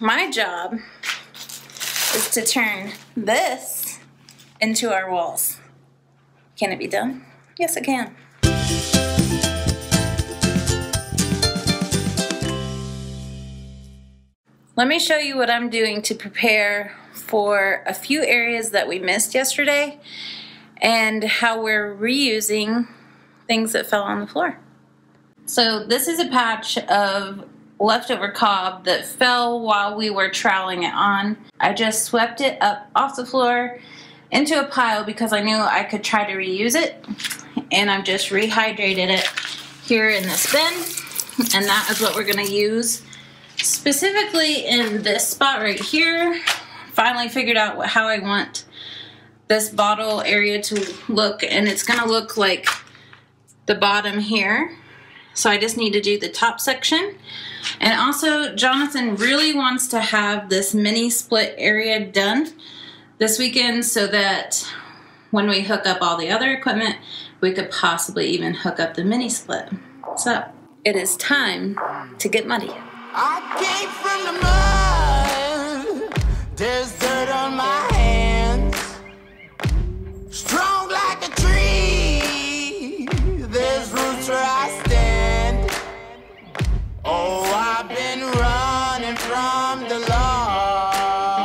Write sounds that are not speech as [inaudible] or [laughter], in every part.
My job is to turn this into our walls. Can it be done? Yes, it can. Let me show you what I'm doing to prepare for a few areas that we missed yesterday and how we're reusing things that fell on the floor. So this is a patch of leftover cob that fell while we were troweling it on. I just swept it up off the floor into a pile because I knew I could try to reuse it. And I've just rehydrated it here in this bin. And that is what we're going to use specifically in this spot right here. Finally figured out how I want this bottle area to look. And it's gonna look like the bottom here so I just need to do the top section. And also Jonathan really wants to have this mini split area done this weekend so that when we hook up all the other equipment we could possibly even hook up the mini split. So it is time to get muddy. There's dirt on my from the law.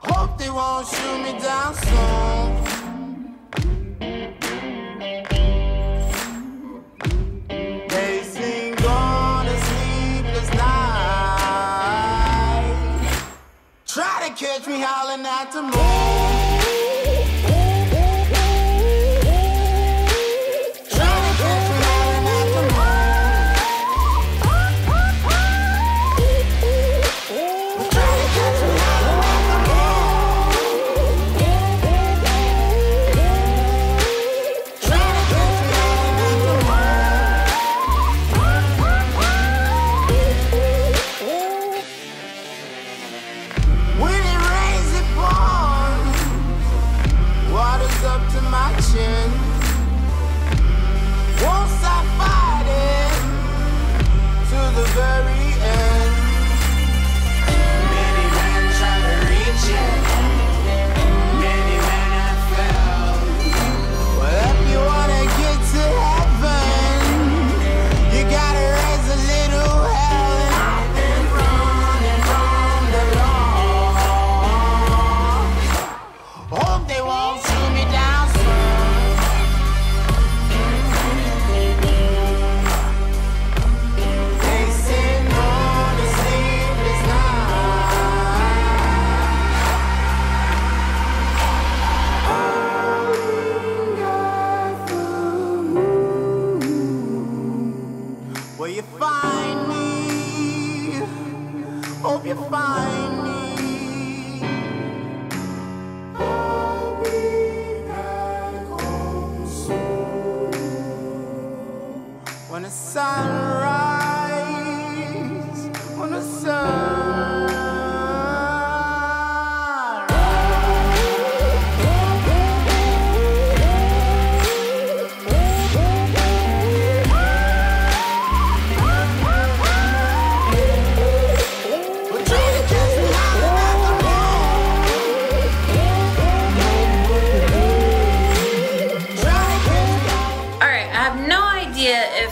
Hope they won't shoot me down soon. Catch me howling at the moon.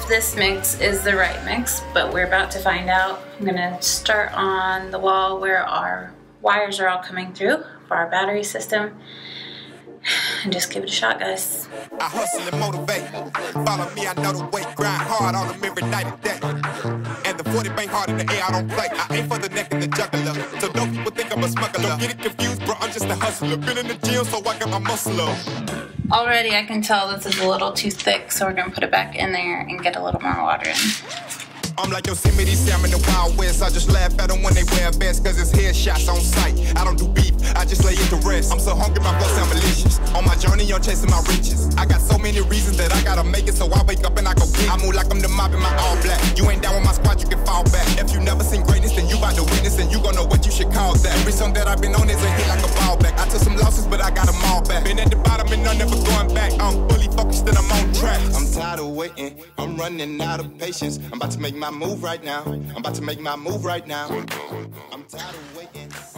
This mix is the right mix, but we're about to find out. I'm gonna start on the wall where our wires are all coming through for our battery system and just give it a shot, guys. I hustle and motivate. Follow me, I know the way. Grind hard on them every night and day. And the 40 bang hard in the air, I don't play. I aim for the neck and the juggler. So don't people think I'm a smuggler. Don't get it confused, bro, I'm just a hustler. Been in the gym, so I got my muscle up. Already I can tell this is a little too thick, so we're gonna put it back in there and get a little more water in. I'm like Yosemite Sam in the Wild West. I just laugh at them when they wear vests, cause it's headshots on sight. I don't do beef, I just lay it to rest. I'm so hungry, my blood sound malicious. On my journey, I'm chasing my riches. I got so many reasons that I gotta make it, so I wake up and I go get I move like I'm the mob in my all black. You ain't down with my squad, you can fall back. If you never seen greatness, then you about to witness, and you gon' know what you should call that. Every song that I've been on is a hit like a ball back. I took some losses, but I got them all back. Been at the bottom and I'm never going back. I'm fully focused and I'm on track. Tired of waiting. I'm running out of patience. I'm about to make my move right now. I'm about to make my move right now.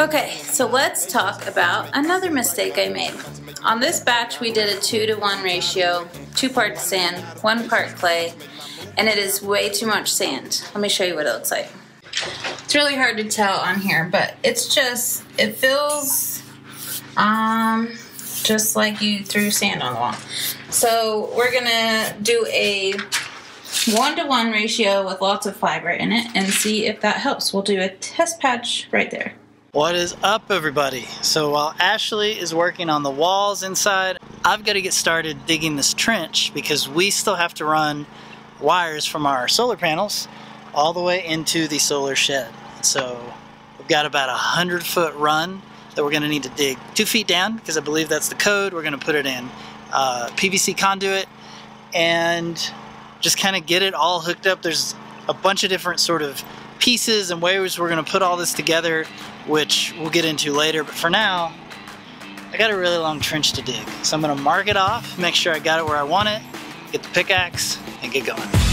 Okay, so let's talk about another mistake I made. On this batch, we did a two to one ratio, two parts sand, one part clay, and it is way too much sand. Let me show you what it looks like. It's really hard to tell on here, but it's just, it feels um, just like you threw sand on the wall. So we're gonna do a one to one ratio with lots of fiber in it and see if that helps. We'll do a test patch right there. What is up everybody? So while Ashley is working on the walls inside, I've got to get started digging this trench because we still have to run wires from our solar panels all the way into the solar shed. So we've got about a hundred foot run that we're going to need to dig two feet down because I believe that's the code. We're going to put it in uh, PVC conduit and just kind of get it all hooked up. There's a bunch of different sort of pieces and ways we're going to put all this together, which we'll get into later. But for now, I got a really long trench to dig. So I'm going to mark it off, make sure I got it where I want it, get the pickaxe, and get going.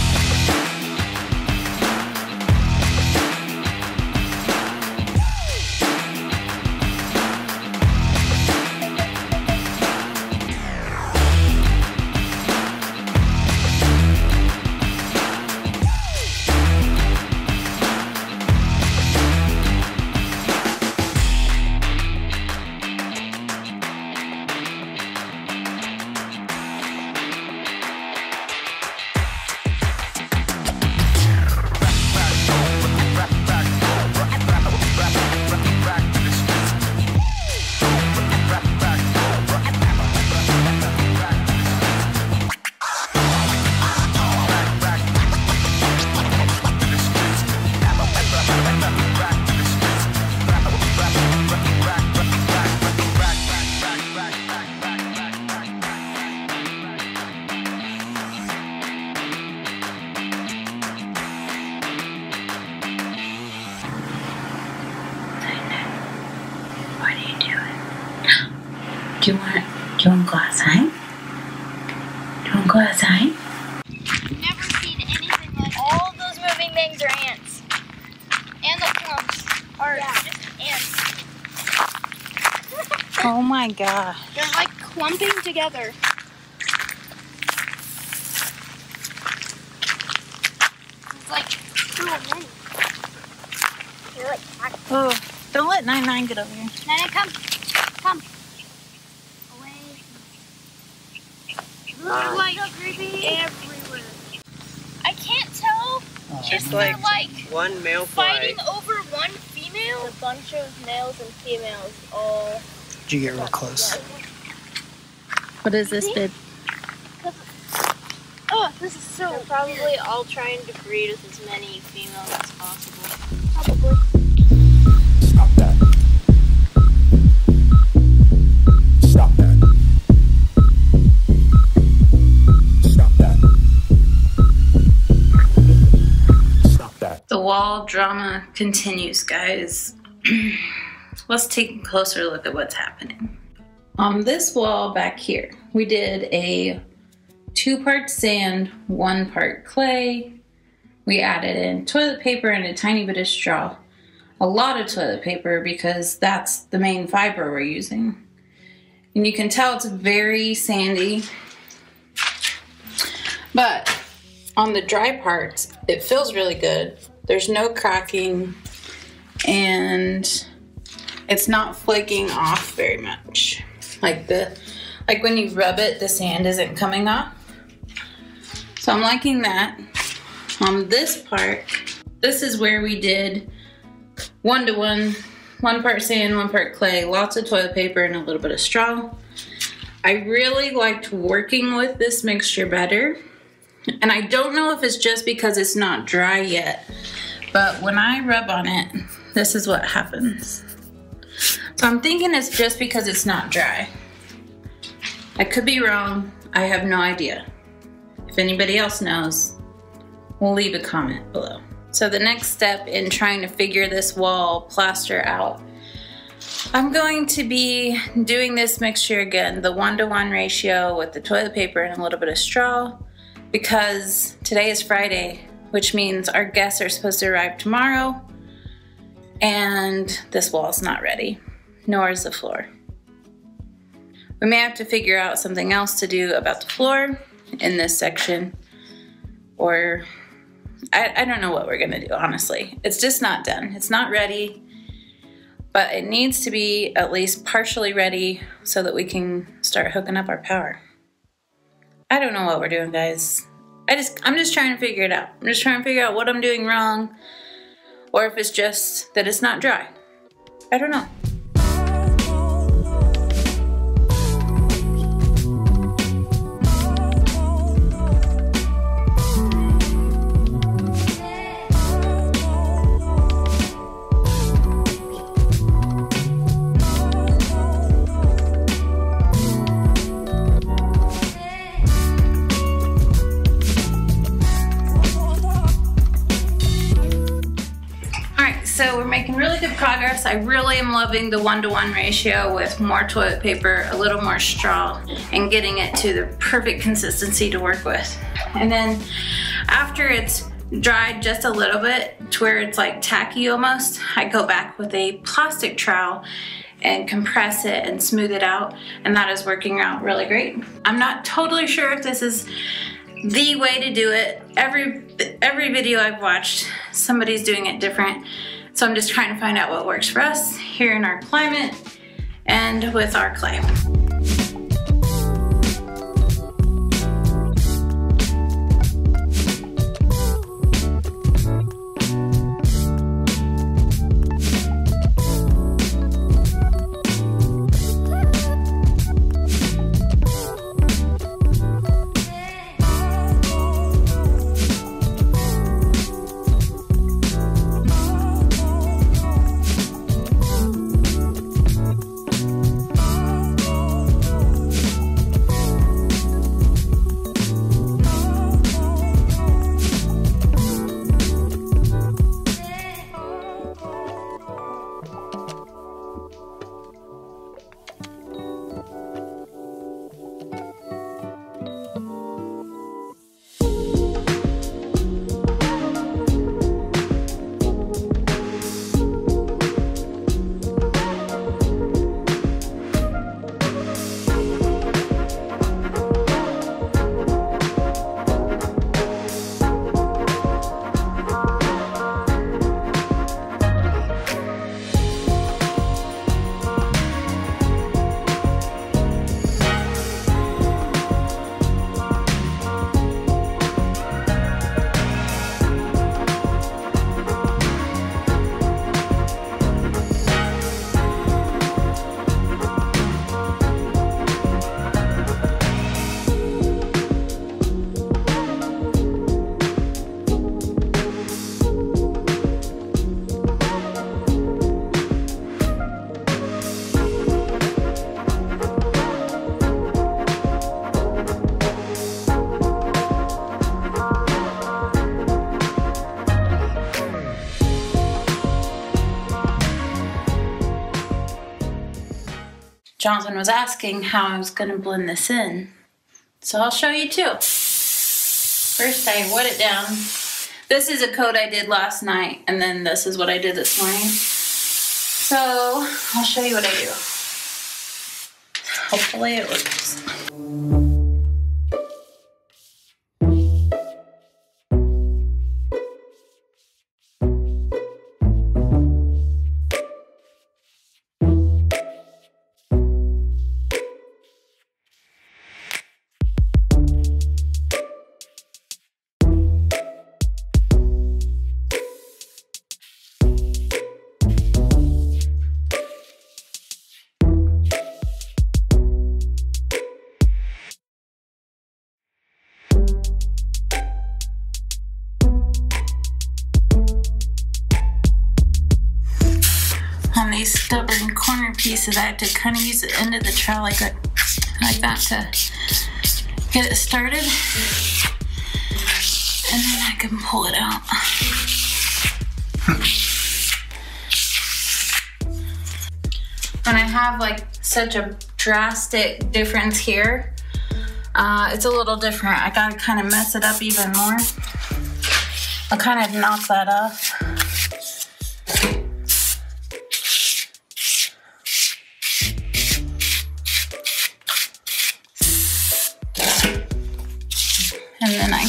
They're like everywhere. I can't tell oh, if Just they're like one male fly. fighting over one female. A bunch of males and females all. Did you get real close? What is this bid? Oh, this is so. They're probably all trying to breed with as many females as possible. Probably. Drama continues, guys. [clears throat] Let's take a closer look at what's happening. On this wall back here, we did a two part sand, one part clay. We added in toilet paper and a tiny bit of straw. A lot of toilet paper because that's the main fiber we're using. And you can tell it's very sandy. But on the dry parts, it feels really good. There's no cracking and it's not flaking off very much. Like the like when you rub it, the sand isn't coming off. So I'm liking that. On this part, this is where we did one to one, one part sand, one part clay, lots of toilet paper and a little bit of straw. I really liked working with this mixture better. And I don't know if it's just because it's not dry yet, but when I rub on it, this is what happens. So I'm thinking it's just because it's not dry. I could be wrong. I have no idea. If anybody else knows, we'll leave a comment below. So the next step in trying to figure this wall plaster out, I'm going to be doing this mixture again, the one-to-one ratio with the toilet paper and a little bit of straw. Because today is Friday, which means our guests are supposed to arrive tomorrow, and this wall's not ready, nor is the floor. We may have to figure out something else to do about the floor in this section, or I, I don't know what we're gonna do, honestly. It's just not done. It's not ready, but it needs to be at least partially ready so that we can start hooking up our power. I don't know what we're doing, guys. I just, I'm just trying to figure it out. I'm just trying to figure out what I'm doing wrong, or if it's just that it's not dry. I don't know. Progress. I really am loving the one-to-one ratio with more toilet paper, a little more straw, and getting it to the perfect consistency to work with. And then after it's dried just a little bit to where it's like tacky almost, I go back with a plastic trowel and compress it and smooth it out and that is working out really great. I'm not totally sure if this is the way to do it. Every every video I've watched, somebody's doing it different. So I'm just trying to find out what works for us here in our climate and with our clay. Jonathan was asking how I was going to blend this in. So I'll show you too. First I wet it down. This is a coat I did last night and then this is what I did this morning. So I'll show you what I do. Hopefully it works. Pieces, I have to kind of use the end of the trowel like that, like that to get it started. And then I can pull it out. when I have like such a drastic difference here, Uh, it's a little different. I gotta kind of mess it up even more. I'll kind of knock that off.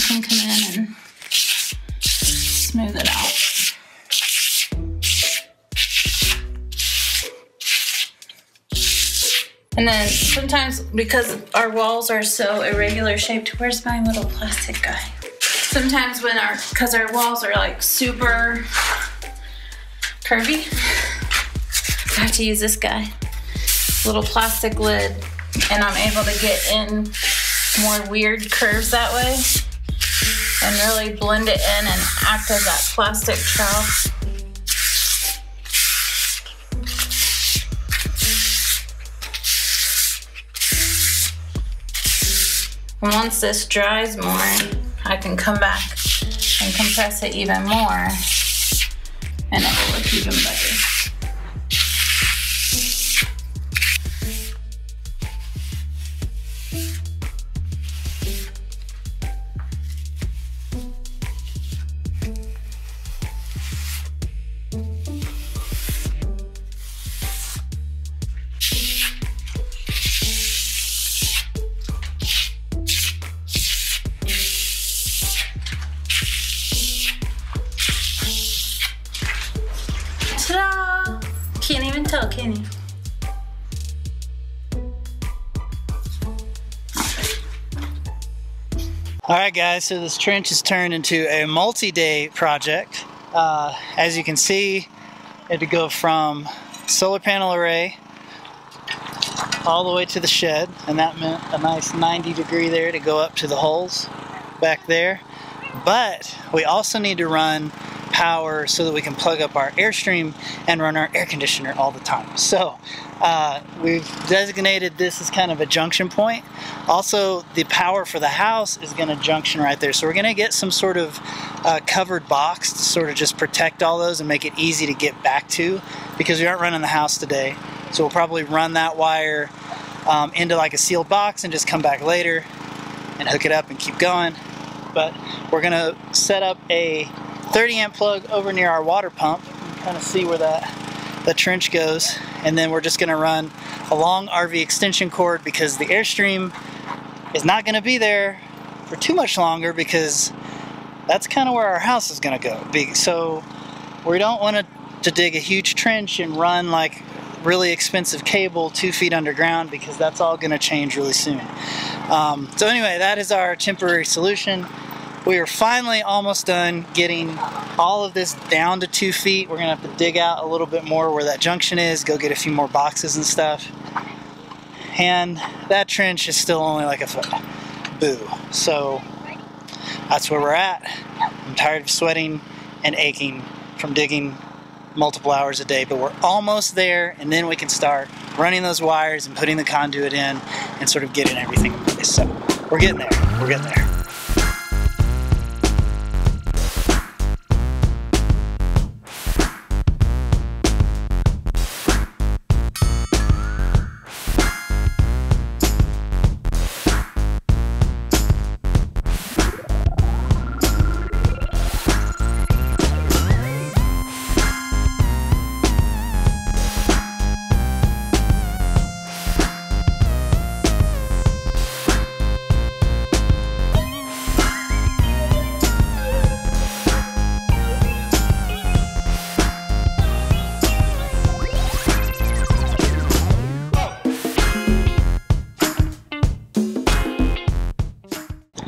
Can come in and smooth it out. And then sometimes because our walls are so irregular shaped, where's my little plastic guy? Sometimes when our, cause our walls are like super curvy, I have to use this guy. Little plastic lid and I'm able to get in more weird curves that way and really blend it in and act as that plastic trowel. And once this dries more, I can come back and compress it even more and it will look even better. Guys, so this trench has turned into a multi-day project. Uh, as you can see, it had to go from solar panel array all the way to the shed, and that meant a nice 90 degree there to go up to the holes back there. But we also need to run power so that we can plug up our Airstream and run our air conditioner all the time. So uh, we've designated this as kind of a junction point. Also, the power for the house is going to junction right there. So we're going to get some sort of uh, covered box to sort of just protect all those and make it easy to get back to because we aren't running the house today. So we'll probably run that wire um, into like a sealed box and just come back later and hook it up and keep going. But we're going to set up a 30 amp plug over near our water pump kind of see where that the trench goes and then we're just going to run a long RV extension cord because the Airstream is not going to be there for too much longer because that's kind of where our house is going to go. So we don't want to, to dig a huge trench and run like really expensive cable two feet underground because that's all going to change really soon. Um, so anyway, that is our temporary solution. We are finally almost done getting all of this down to two feet. We're gonna have to dig out a little bit more where that junction is, go get a few more boxes and stuff. And that trench is still only like a foot. Boo. So that's where we're at. I'm tired of sweating and aching from digging multiple hours a day, but we're almost there, and then we can start running those wires and putting the conduit in and sort of getting everything in place. So we're getting there. We're getting there.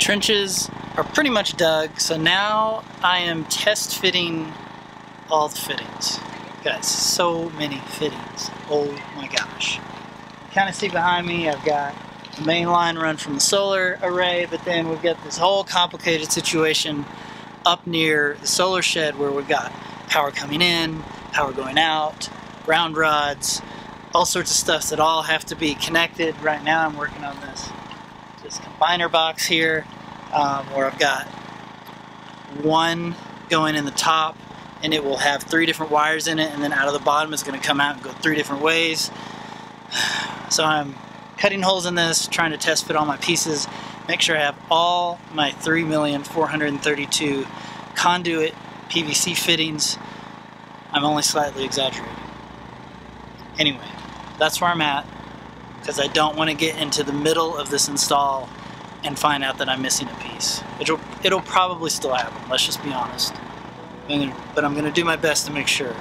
Trenches are pretty much dug, so now I am test fitting all the fittings. Got so many fittings. Oh my gosh. You kind of see behind me, I've got the main line run from the solar array, but then we've got this whole complicated situation up near the solar shed where we've got power coming in, power going out, ground rods, all sorts of stuff that all have to be connected. Right now I'm working on this this combiner box here um, where I've got one going in the top and it will have three different wires in it and then out of the bottom it's going to come out and go three different ways. [sighs] So I'm cutting holes in this, trying to test fit all my pieces make sure I have all my 3,432 conduit PVC fittings. I'm only slightly exaggerating. Anyway, that's where I'm at because I don't want to get into the middle of this install and find out that I'm missing a piece. It'll, it'll probably still happen, let's just be honest. But I'm to do my best to make sure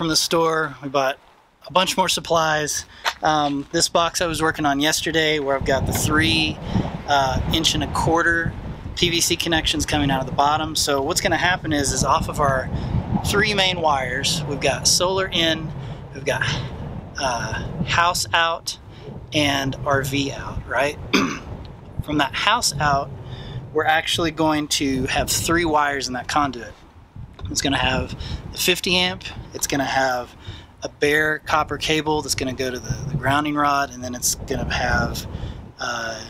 from the store. We bought a bunch more supplies. Um, this box I was working on yesterday, where I've got the three uh, inch and a quarter PVC connections coming out of the bottom. So what's going to happen is, is off of our three main wires, we've got solar in, we've got uh, house out, and RV out. Right [clears throat] from that house out, we're actually going to have three wires in that conduit. It's going to have the 50 amp. It's going to have a bare copper cable that's going to go to the, the grounding rod, and then it's going to have uh,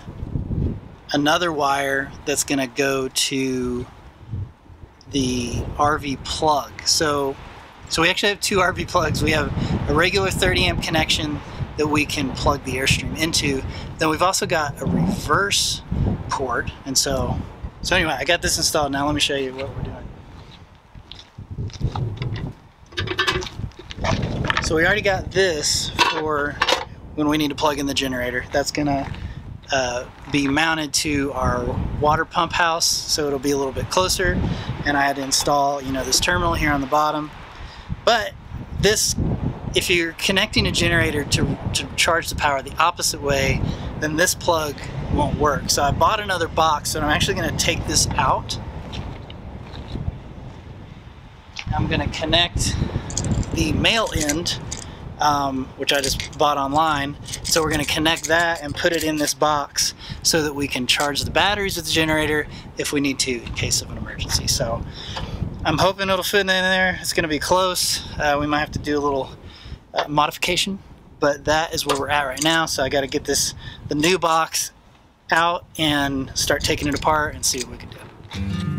another wire that's going to go to the RV plug. So, so we actually have two RV plugs. We have a regular 30 amp connection that we can plug the Airstream into. Then we've also got a reverse port, and so, so anyway, I got this installed. Now let me show you what we're doing. So we already got this for when we need to plug in the generator. That's gonna uh, be mounted to our water pump house, so it'll be a little bit closer. And I had to install, you know, this terminal here on the bottom. But this, if you're connecting a generator to, to charge the power the opposite way, then this plug won't work. So I bought another box, and I'm actually gonna take this out. I'm gonna connect the male end, um, which I just bought online. So we're going to connect that and put it in this box so that we can charge the batteries with the generator if we need to in case of an emergency. So I'm hoping it'll fit in there. It's going to be close. Uh, we might have to do a little uh, modification, but that is where we're at right now. So I got to get this the new box out and start taking it apart and see what we can do.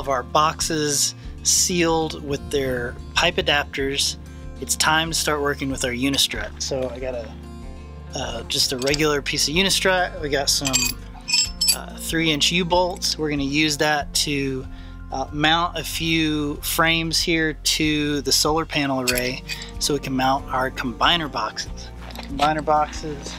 Of our boxes sealed with their pipe adapters, it's time to start working with our Unistrut. So I got a uh, just a regular piece of Unistrut. We got some uh, three inch U-bolts. We're gonna use that to uh, mount a few frames here to the solar panel array so we can mount our combiner boxes. Combiner boxes.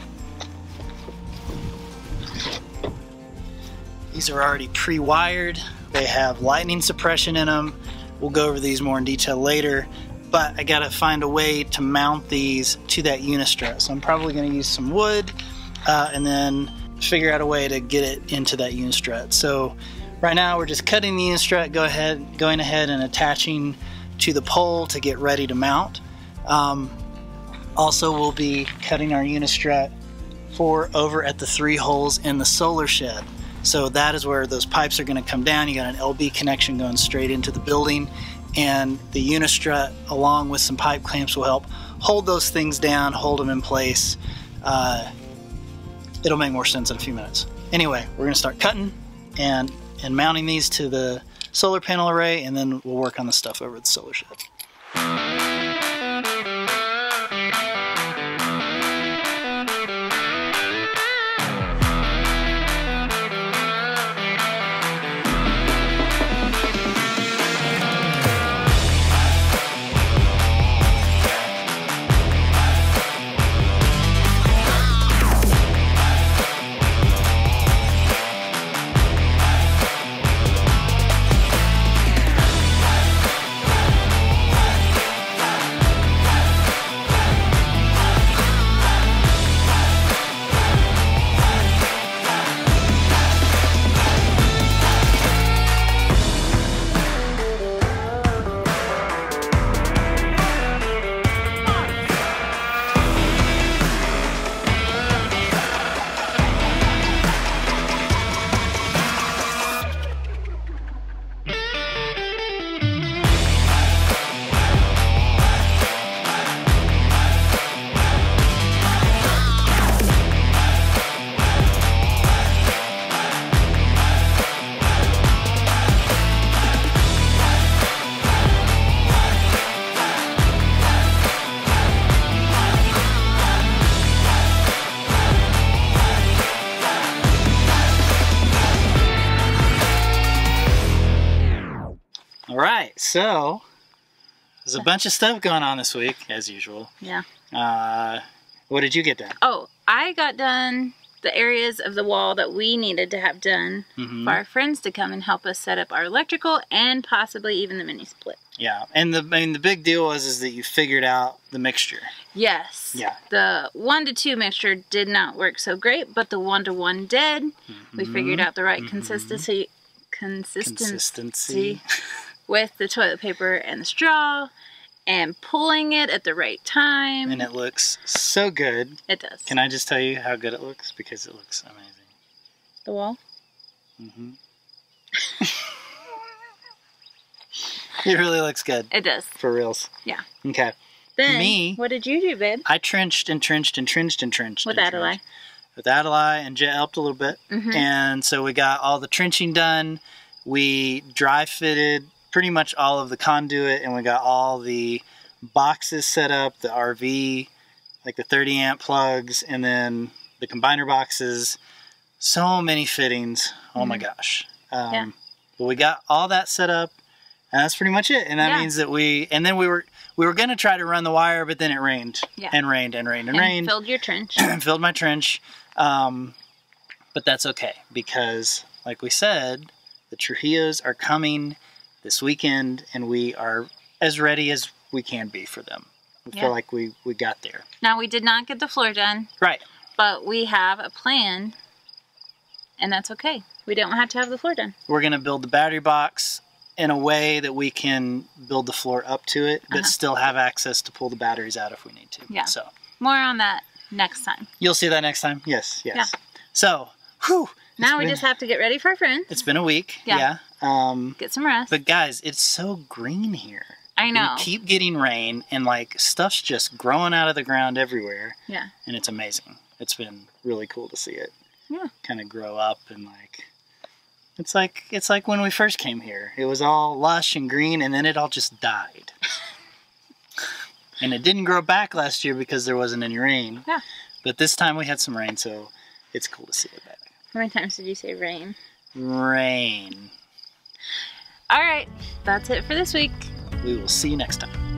These are already pre-wired. They have lightning suppression in them. We'll go over these more in detail later, but I gotta find a way to mount these to that Unistrut. So I'm probably gonna use some wood uh, and then figure out a way to get it into that Unistrut. So right now we're just cutting the Unistrut, go ahead, going ahead and attaching to the pole to get ready to mount. Um, also, we'll be cutting our Unistrut for over at the three holes in the solar shed. So that is where those pipes are going to come down. You got an LB connection going straight into the building, and the Unistrut, along with some pipe clamps, will help hold those things down, hold them in place. Uh, it'll make more sense in a few minutes. Anyway, we're going to start cutting and and mounting these to the solar panel array, and then we'll work on the stuff over the solar shed. So there's a bunch of stuff going on this week, as usual. Yeah. Uh, what did you get done? Oh, I got done the areas of the wall that we needed to have done Mhm. for our friends to come and help us set up our electrical and possibly even the mini split. Yeah, and the I mean the big deal was is that you figured out the mixture. Yes. Yeah. The one to two mixture did not work so great, but the one to one did. We figured out the right consistency consistency Consistency. [laughs] with the toilet paper and the straw and pulling it at the right time. And it looks so good. it does. Can I just tell you how good it looks? Because it looks amazing. the wall? Mm-hmm. [laughs] it really looks good. It does. For reals. Yeah. Okay. Then Me- what did you do, babe? I trenched and trenched and trenched and trenched. With and Adelaide. trenched. With Adelaide, and Jet helped a little bit. Mhm. And so we got all the trenching done. We dry fitted pretty much all of the conduit, and we got all the boxes set up, the RV, like the 30 amp plugs, and then the combiner boxes. So many fittings. Oh my gosh. Um, Mm-hmm. Yeah. But we got all that set up, and that's pretty much it. And that Yeah. means that we, and then we were we were gonna try to run the wire, but then it rained Yeah. and rained and rained and, And rained filled your trench. And [clears throat] filled my trench. Um, but that's okay because, like we said, the Trujillos are coming this weekend, and we are as ready as we can be for them. We Yeah. feel like we we got there. now we did not get the floor done, Right. but we have a plan, and that's okay. We don't have to have the floor done. We're gonna build the battery box in a way that we can build the floor up to it, but Uh-huh. still have access to pull the batteries out if we need to. Yeah. So More on that next time. you'll see that next time. Yes. Yes. Yeah. So, whew, Now we been- just have to get ready for our friends. it's been a week. Yeah. yeah. Um, Get some rest. But guys, it's so green here. I know. We keep getting rain and like stuff's just growing out of the ground everywhere yeah. and it's amazing. It's been really cool to see it Yeah. kind of grow up and like It's like it's like when we first came here. It was all lush and green and then it all just died. [laughs] and it didn't grow back last year because there wasn't any rain. Yeah. But this time we had some rain, so it's cool to see it back. How many times did you say rain? Rain. All right, that's it for this week. We will see you next time.